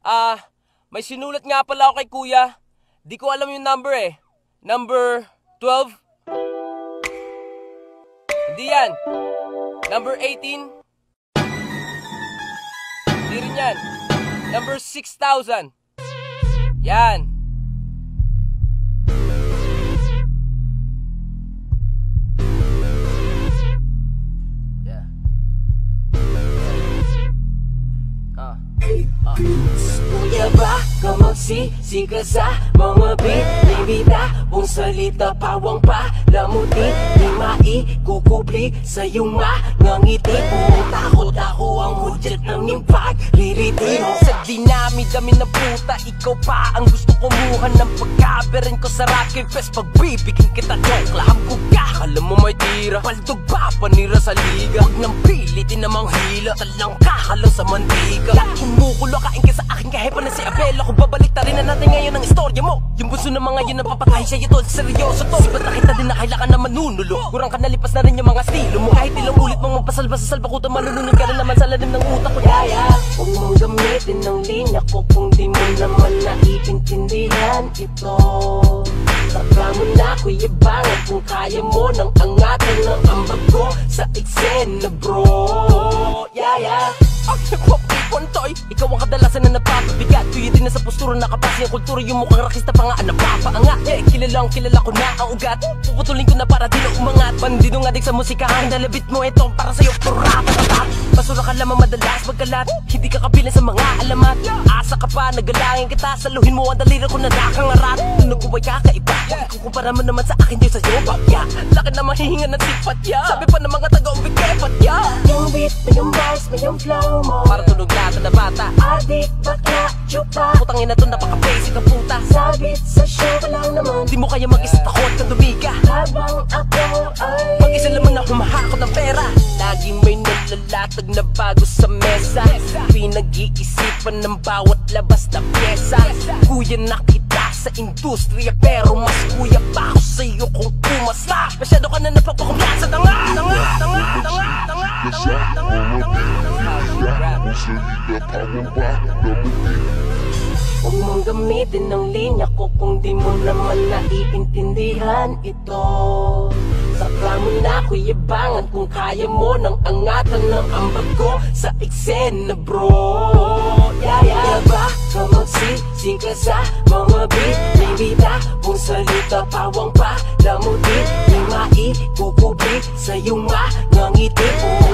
Ah, may sinulat nga pala ako kay kuya. Di ko alam yung number eh. Number 12? Hindi yan. Number 18? Hindi rin yan. Number 6,000. Yan. Yeah. Ah. Ba magsisika sa mga beat Bibita, buong salita, pawang pa Lamutin, di maikukubli Sa iyong mga ngiti. Buong Liritin Sa dinami-dami na puta Ikaw pa ang gusto kumuha ng pagkaberin ko sa Rocky Fest. Pagbibigin kita ko ka Alam mo may tira Paldog pa panira sa liga? Huwag nang pilitin namang hila Talang kakalang sa mantika. Lahat kumukulo kain ka sa akin kahit pa na si Abela Kung babalik ta rin na natin ngayon ang istorya mo. Yung bunso ng mga yun napapatay siya ito Seryoso to. Sibat na kita din na kailangan na manunulo. Kurang ka nalipas na rin yung mga estilo mo. Kahit ilang ulit mong magpasalba sa salbakutan Malulunod ka rin naman sa lalim ng utak ko. Kaya Huwag mong gamitin ng linya ko. Kung di mo naman naiintindihan ito Saka mo na kuyabangan Kung kaya mo nang angatan ng ambag ko Sa eksena bro. Yeah, yeah Ang Pontoy, ikaw ang kadalasan na napapabigat. Tuyo din na sa postura nakapasi ang kultura. Yung mukhang rakista pa nga ang napapaangat Eh, kilalang kilala ko na ang ugat. Puputulin ko na para di na umangat. Bandido nga dik sa musika Ang dalabit mo ito para sa'yo pura patatat Basura ka lamang madalas magkalat. Hindi ka kabilang sa mga alamat. Asa ka pa, nagalangin kita. Saluhin mo ang dalira ko na nakangarat. Tunog ko ay kakaiba Ikukumpara mo naman sa akin yung sa'yo Bagya, laki na mahihinga ng sipat ya Sabi pa ng mga taga-umbig kepat ya Yung beat, may yung bars, may yung flow Para tunog lahat na bata. Adik, bakla, chupa. Putang ina to, napaka-basic ang puta. Sabit sa show lang naman. Di mo kaya mag-isa takot ka dumiga Habang ako ay Mag-isa naman na humahakot ng pera. Laging may nalalatag na bago sa mesa. Pinag-iisipan ng bawat labas na pyesa. Kuya na kita sa industriya Pero mas kuya pa ako sa'yo kung pumasa Masyado ka na napagpakumpiyansa Tanga, tanga, tanga, tanga, tanga, tanga, tanga, tanga, tanga, tanga Huwag mong gamitin ng linya ko Kung di mo naman naiintindihan ito. Saka mo na kuyabangan Kung kaya mo nang angatan ng ambag ko Sa eksena bro. Yeah ba? Ka magsisika sa mga beat Bibita, buong salita, pawang pa Lamutin, di maikukubli Sa iyong mga ngiti. Buong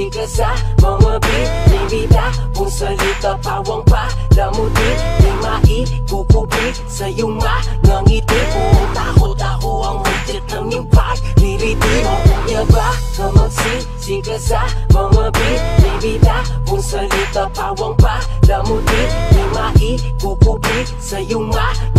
Gising ka sa mga beat Limita kung salita pawang pa Lamutin May maikukubit sa iyong mga ngiti Kung takot ako ang budget ng iyong pagliriti Kaya ba na magsising ka sa mga beat Limita kung salita pawang pa Lamutin May maikukubit sa iyong mga